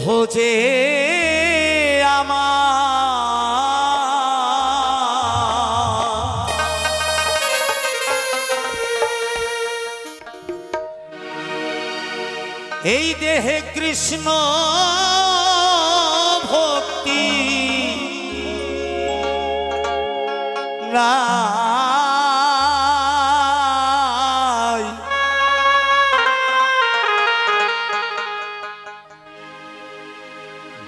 সহজে আমার। এই দেহে কৃষ্ণ ভক্তি না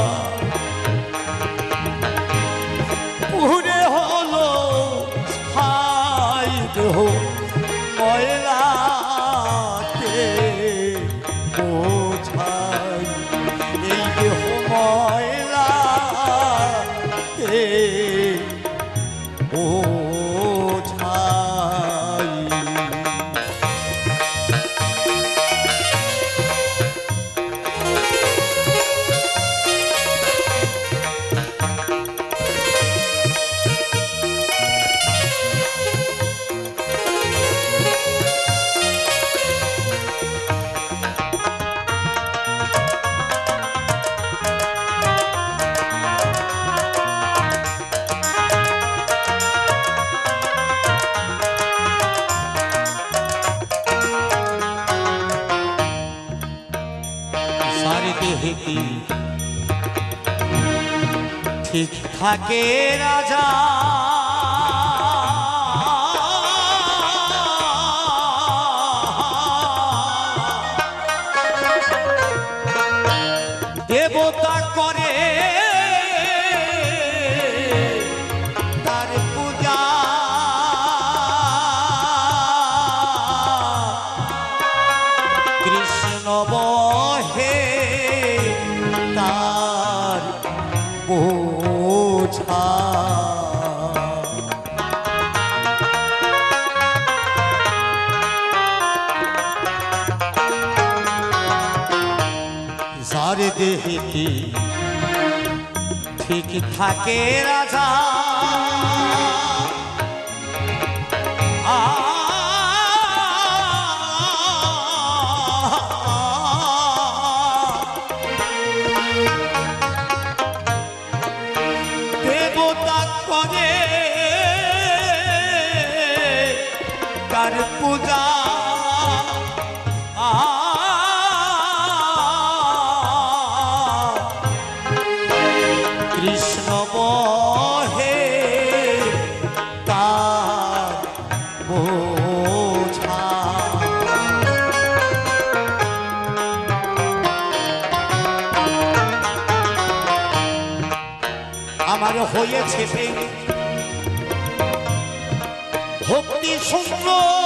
love. भागे राजा সারে দেহিতি ঠিক থাকে রাজা হয়েছে ভক্তি সুন্দর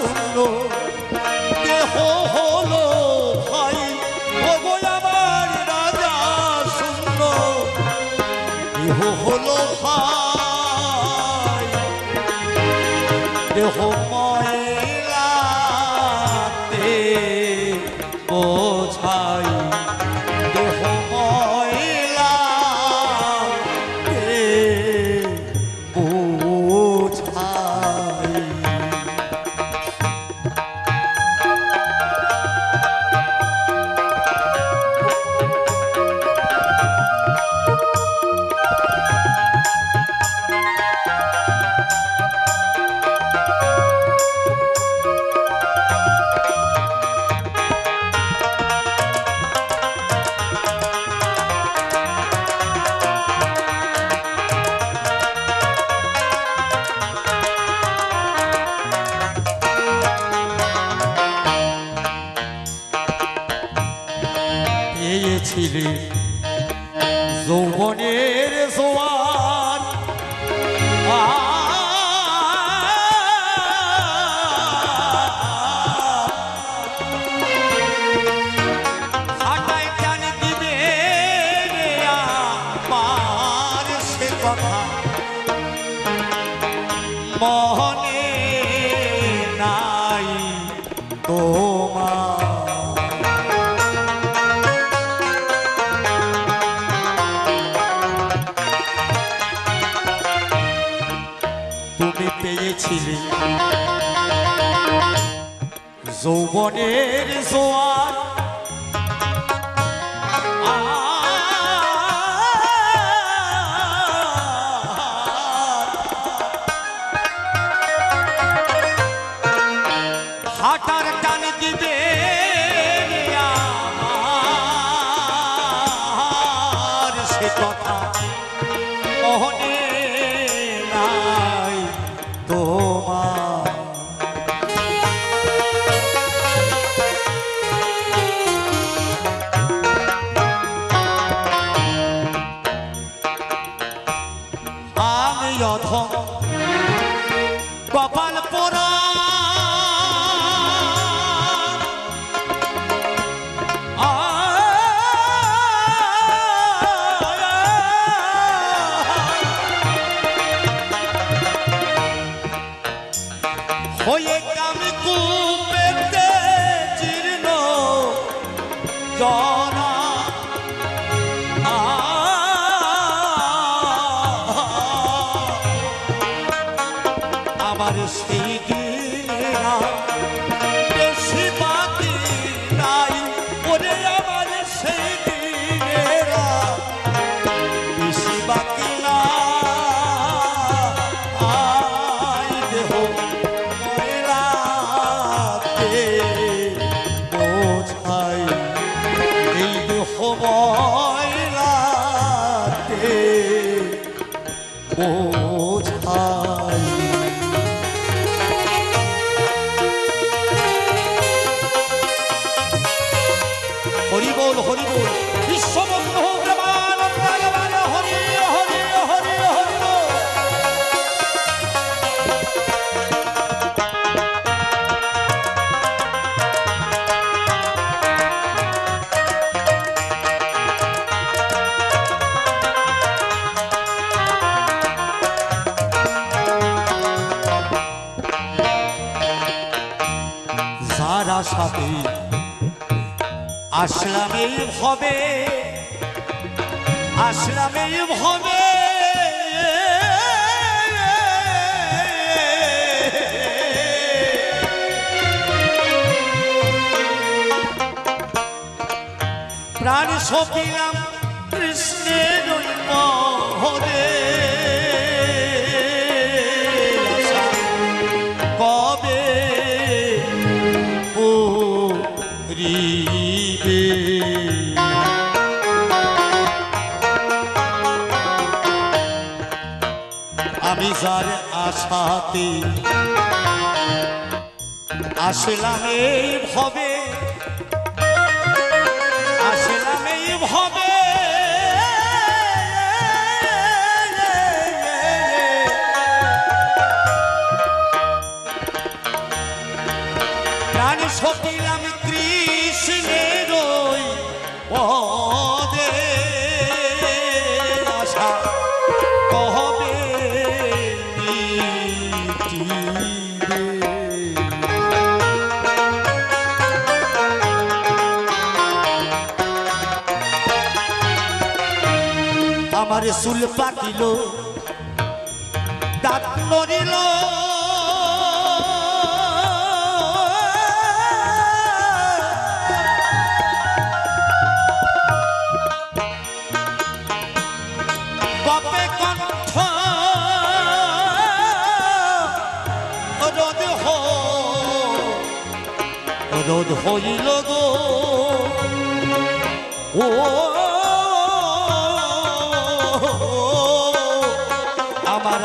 Oh no. পেয়েছিলে যৌবনের জোয়ার อย่าท้อกว่าแล้ว আমার সেই দিনা বেশি বাকি নাই, ওরে আমার সেই দিনেরা বেশি বাকি না দেহ ময়লাতে বোঝাই। এই দেহ ময়লাতে বোঝাই। সাথে আসলামেই হবে আসলামেই হবে প্রাণ সপিলাম আশাতে আসলাম এই ভবে আসলাম এই ভবে। প্রাণ সপিলাম চুল পাকিল দাঁত রোদ রোদ হইল গো। ও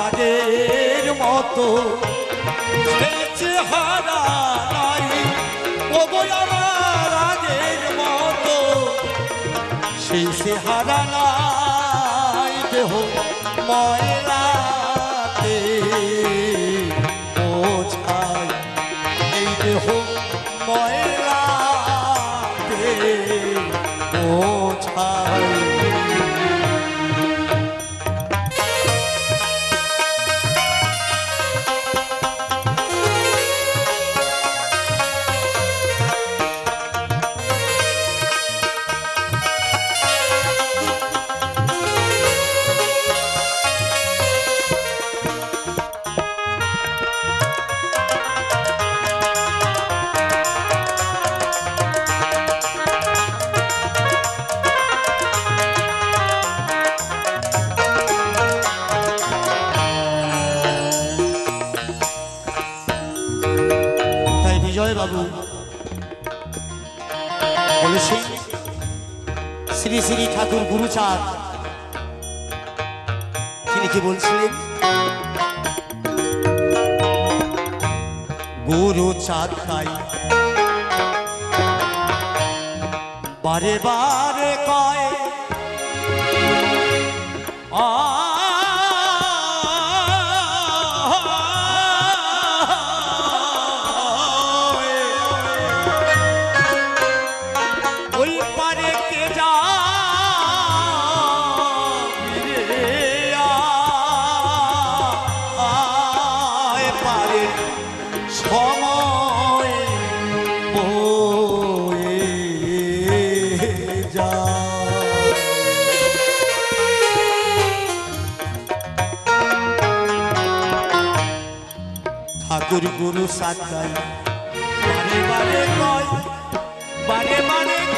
আগের মতো। হারা নাই ও গো আমার আগের মতো। সেই চেহারা নাই বাবু। শ্রী শ্রী ঠাকুর গুরুচাঁদ। তিনি কি বলছিলেন? গুরুচাঁদ তাই। বারে বারে কয় ঠাকুর গুরু সাতাই বারে বারে কয় বারে বারে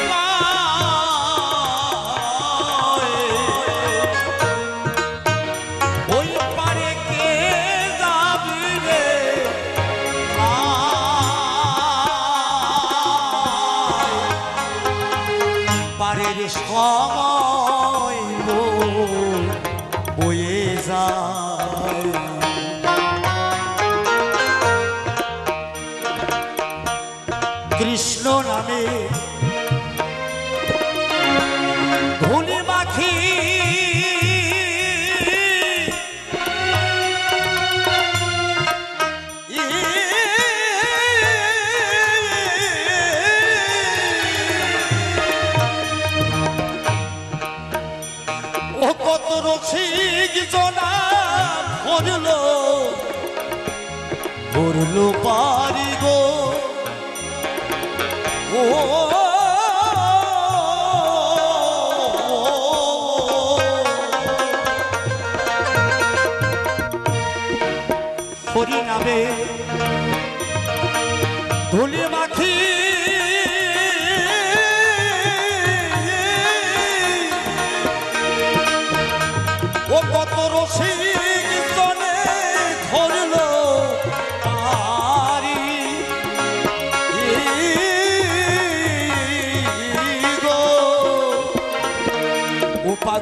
ভরলো পারি গো ও হরি নামে ধুলি মাখি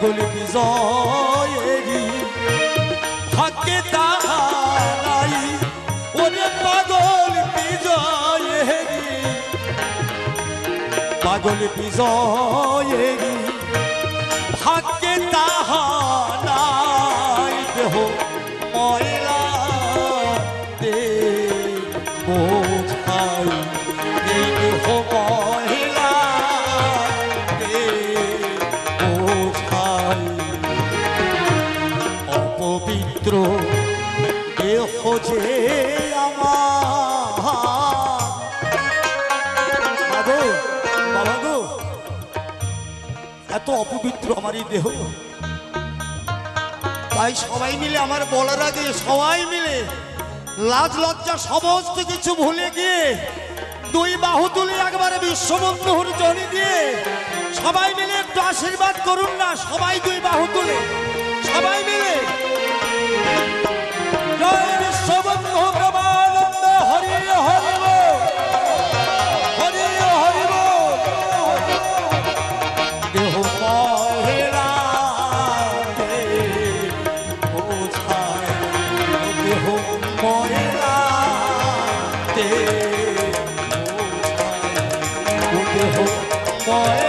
পাগল বিজয়েরি ভাগ্যে তাহারাই, ওরে পাগল বিজয়েরি পাগল বিজয়েরি ভাগ্যে তাহারাই দেহ ময়লা দে বোঝাই অপবিত্র আমার এই দেহ। তাই সবাই মিলে আমার বলার আগে সবাই মিলে লাজ লজ্জা সমস্ত কিছু ভুলে গিয়ে দুই বাহু তুলে একবারে বিশ্ববন্ধুর জড়ি দিয়ে সবাই মিলে একটু আশীর্বাদ করুন না, সবাই দুই বাহু তুলে, সবাই মিলে দেহ মহেরা